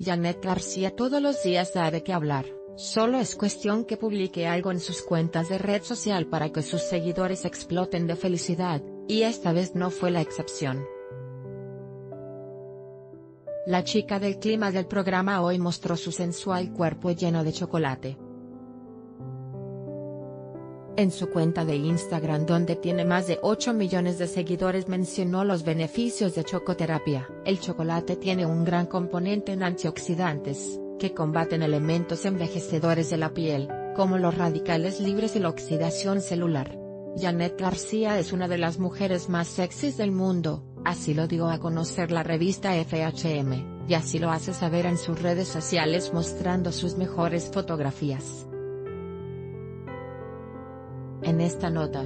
Janet García todos los días da de qué hablar, solo es cuestión que publique algo en sus cuentas de red social para que sus seguidores exploten de felicidad, y esta vez no fue la excepción. La chica del clima del programa hoy mostró su sensual cuerpo lleno de chocolate. En su cuenta de Instagram donde tiene más de 8 millones de seguidores mencionó los beneficios de chocoterapia. El chocolate tiene un gran componente en antioxidantes, que combaten elementos envejecedores de la piel, como los radicales libres y la oxidación celular. Janet García es una de las mujeres más sexys del mundo, Así lo dio a conocer la revista FHM, y así lo hace saber en sus redes sociales mostrando sus mejores fotografías. En esta nota,